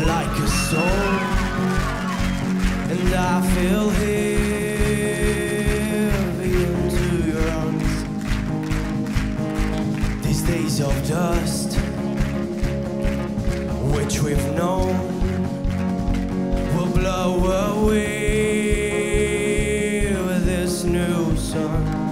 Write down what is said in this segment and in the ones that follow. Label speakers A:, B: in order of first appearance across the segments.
A: like a soul, and I feel heavy into your arms.
B: These
A: days of dust, which we've known, will blow away with this new sun.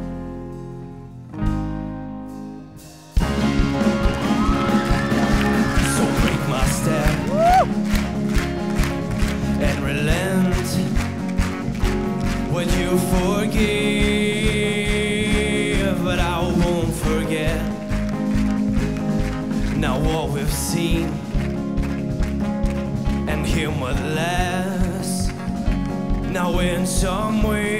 A: Now what we've seen and with less. Now in some way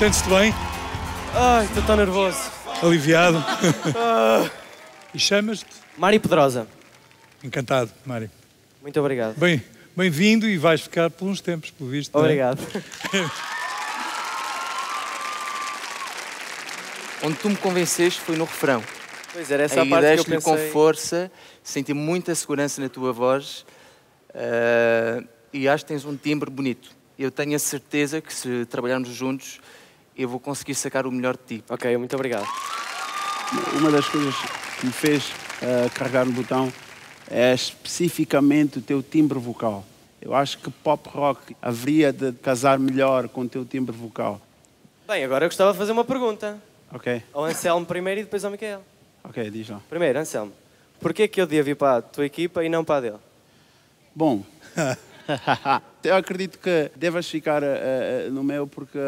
C: Sentes-te bem?
A: Ai, estou tão nervoso.
C: Aliviado? e chamas-te?
A: Mari Pedrosa,
C: Encantado, Mário.
A: muito obrigado.
C: Bem, bem-vindo e vais ficar por uns tempos, pelo visto. é?
A: Obrigado.
B: Onde tu me convenceste foi no refrão.
A: Pois era essa a
B: Aí
A: parte que eu
B: deste-lhe com
A: pensei.
B: força, senti muita segurança na tua voz eh, e acho que tens um timbre bonito. Eu tenho a certeza que se trabalharmos juntos eu vou conseguir sacar o melhor de ti.
A: Ok, muito obrigado.
D: Uma das coisas que me fez eh, carregar no botão é especificamente o teu timbre vocal. Eu acho que pop rock haveria de casar melhor com o teu timbre vocal.
A: Bem, agora eu gostava de fazer uma pergunta.
D: Ok?
A: Ao Anselmo primeiro e depois ao Micael.
D: Ok, diz lá.
A: Primeiro, Anselmo, porquê que eu devia vir para a tua equipa e não para a dele?
D: Bom, eu acredito que devas ficar eh, no meu porque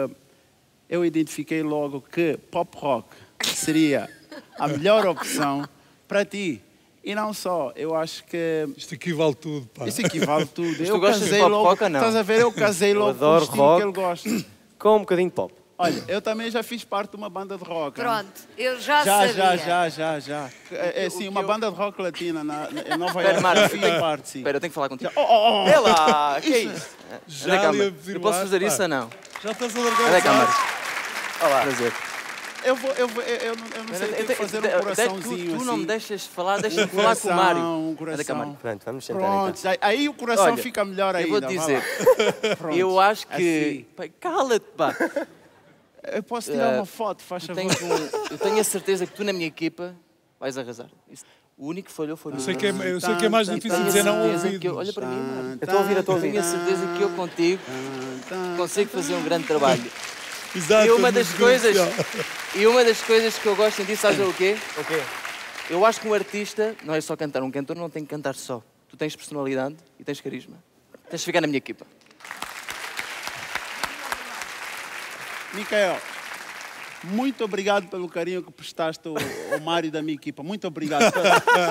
D: eu identifiquei logo que pop rock seria a melhor opção para ti. E não só, eu acho que
C: Isto equivale tudo, pá.
D: isso equivale tudo.
B: tu
D: eu
B: gostas de
D: casei
B: pop
D: logo,
B: rock ou não?
D: Estás a ver? Eu casei
A: Eu
D: logo com o estilo
A: rock.
D: que ele gosta.
A: Com um bocadinho de pop.
D: Olha, eu também já fiz parte de uma banda de rock. hein?
E: Pronto, eu já,
D: Já,
E: sabia.
D: já, já, já, já. É, é, sim, uma banda de rock latina na, na, em Nova Iorque.
B: Marco,
D: Eu fiz parte, sim.
B: Espera, eu tenho que falar contigo.
D: Oh, oh, oh.
A: É lá, que é isso?
B: Marco.
C: pedir
B: Eu posso fazer
C: pá.
B: isso ou não?
C: Já estás a largar
B: Anda
A: Olá.
B: Prazer.
D: Eu, vou, eu, vou, eu, eu não, eu não sei, eu tenho que fazer um
B: Tu,
D: coraçãozinho
B: tu não me
D: assim.
B: deixas falar, deixa-me
D: Um
B: falar com o Mário.
D: coração, um
B: cá,
D: coração.
B: Mário.
A: Pronto, vamos sentar
D: Pronto,
A: então.
D: aí, aí o coração
B: Olha,
D: fica melhor
B: Eu
D: ainda.
B: vou-te
D: vá
B: dizer, eu acho que...
D: assim.
B: Cala-te, pá.
D: Eu posso tirar
B: Eh,
D: uma foto, faz
B: Tu
D: favor.
B: um- eu tenho a certeza que tu na minha equipa vais arrasar. Isso- o único que falhou foi o
C: Eu sei que é, eu sei que é mais difícil dizer não ouvido.
B: eu, olha para mim, mano.
D: Tan,
A: estou a ouvir, eu estou a ouvir.
B: Tenho a certeza que eu contigo consigo fazer um grande trabalho.
C: Exato,
B: E uma das coisas, e uma das coisas que eu gosto em ti, sabes o quê?
A: O quê?
B: Eu acho que um artista não é só cantar, um cantor não tem que cantar só. Tu tens personalidade e tens carisma. Tens de ficar na minha equipa.
D: Micael, muito obrigado pelo carinho que prestaste ao, ao Mário da minha equipa. Muito obrigado.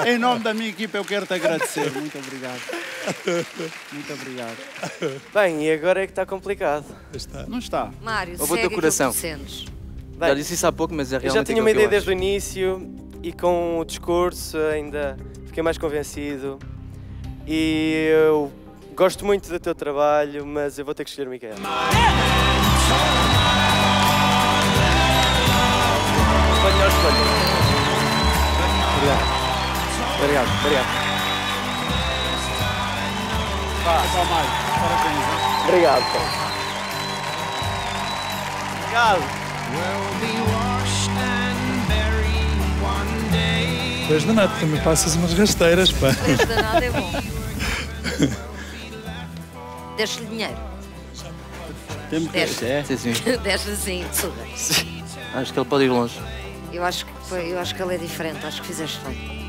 D: em nome da minha equipa, eu quero te agradecer. Muito obrigado. Muito obrigado.
A: Bem, e agora é que está complicado.
C: Está.
D: Não está?
E: Mário,
B: Eu vou
E: segue
B: coração.
E: aquilo que tu sentes.
B: Já
A: Bem,
B: disse isso há pouco, mas é
A: eu
B: realmente
A: já tinha uma ideia
B: eu
A: desde o início e com o discurso ainda fiquei mais convencido. E eu gosto muito do teu trabalho, mas eu vou ter que escolher o Micael.
B: Foi a melhor escolha.
A: Obrigado. Obrigado, obrigado.
D: Vá, Mário. Parabéns. hein?
A: Obrigado. Obrigado.
C: Tu és danado, também passas umas rasteiras, pá.
E: Este danado é bom. Deste-lhe dinheiro.
D: Temos que... É.
B: Sim, sim.
E: Deste assim.
B: Acho que ele pode ir longe.
E: Eu acho, que, eu acho que ele é diferente, acho que fizeste bem.